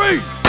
Freeze!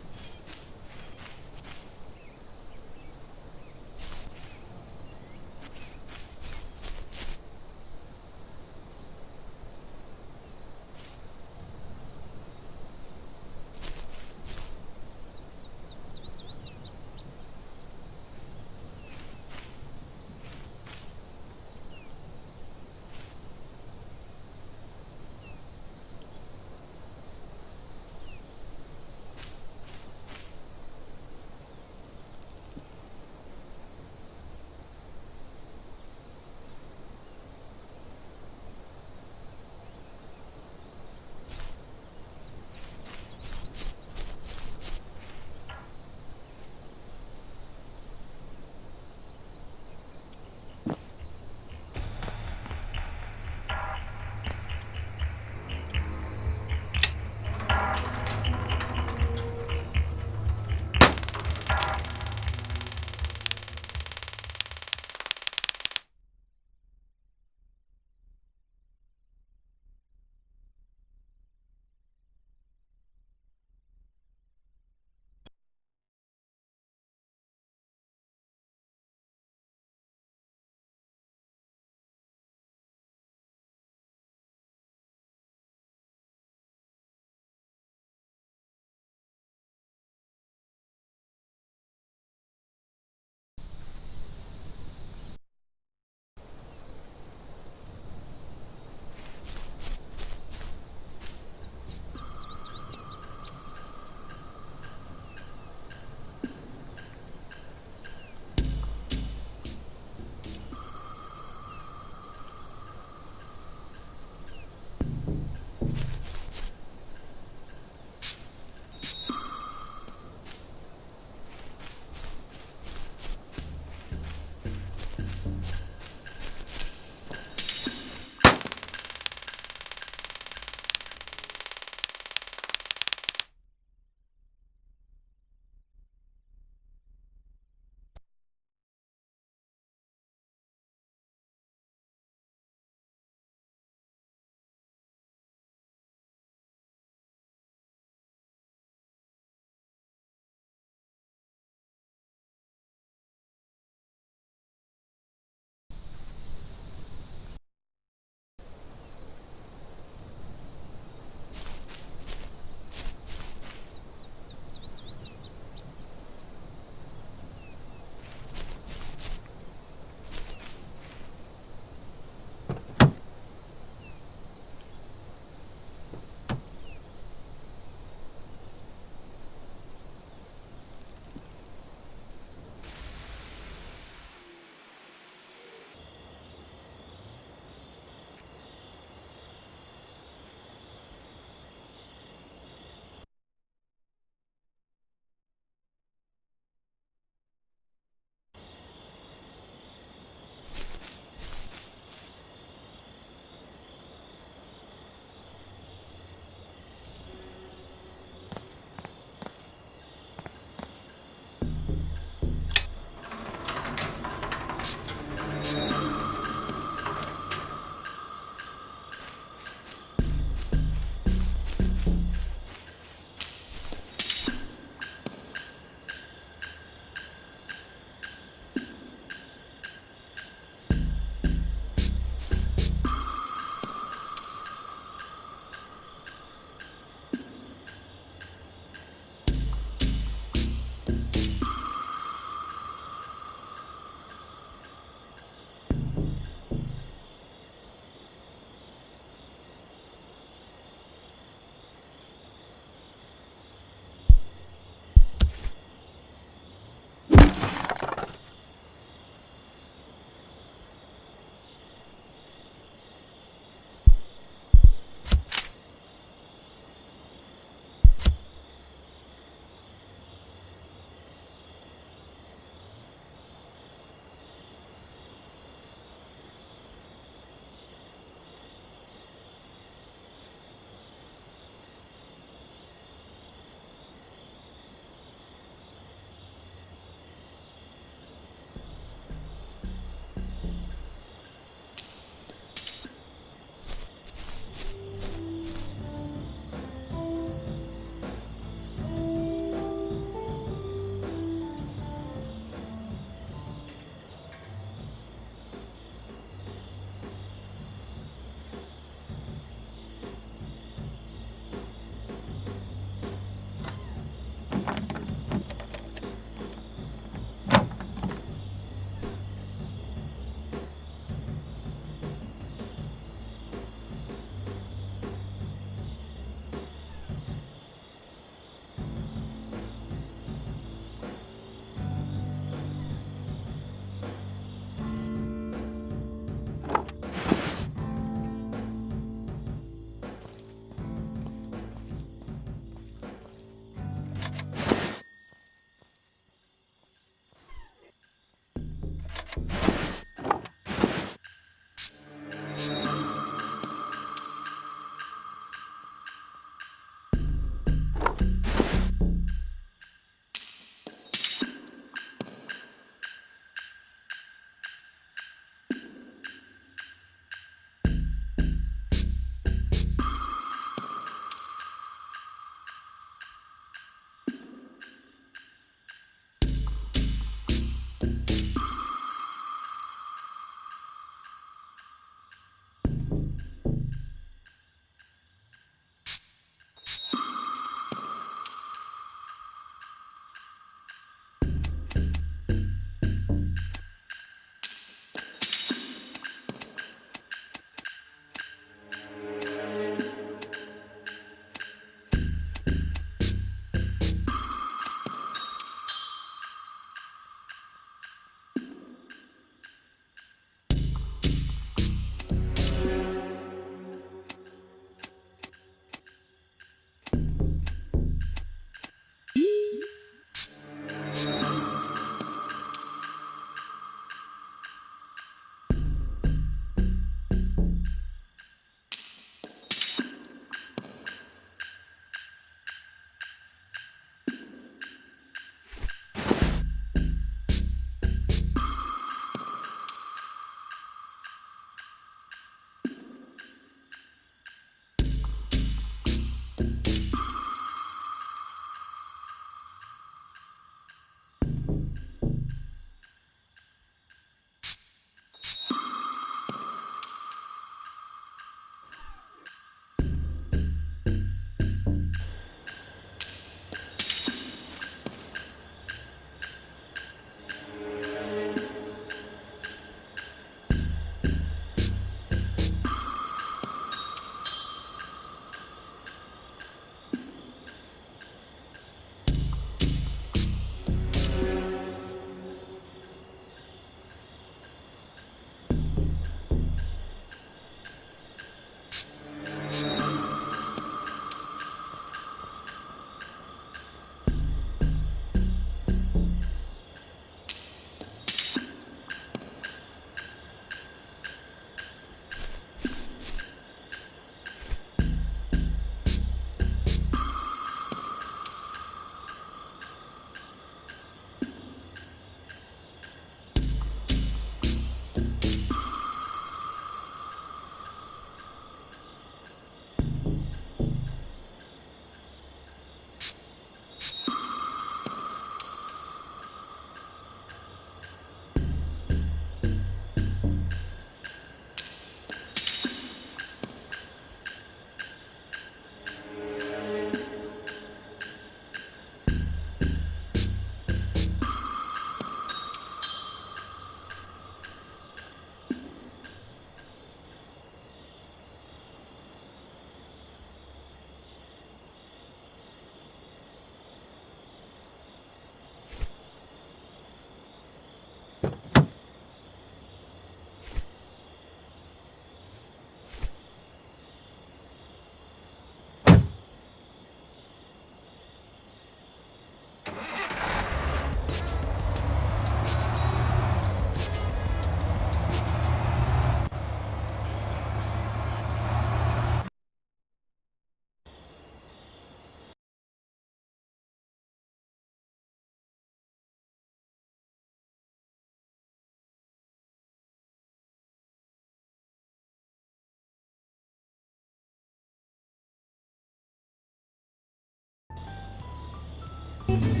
thank you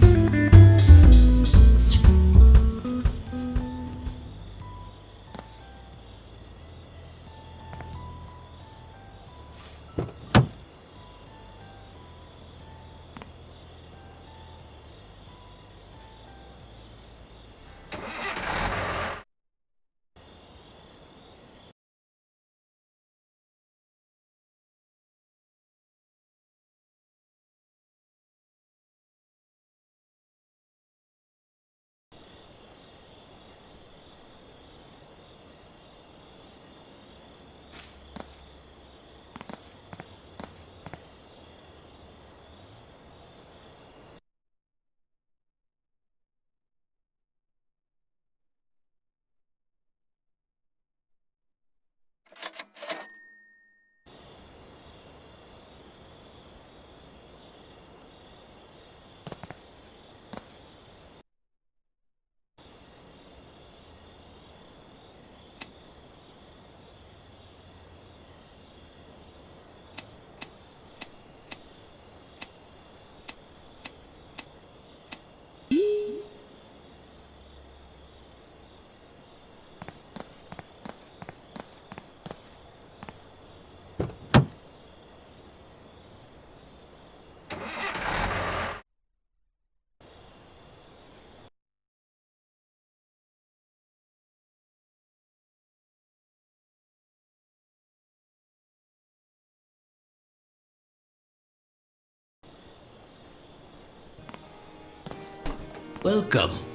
Welcome.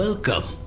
Welcome.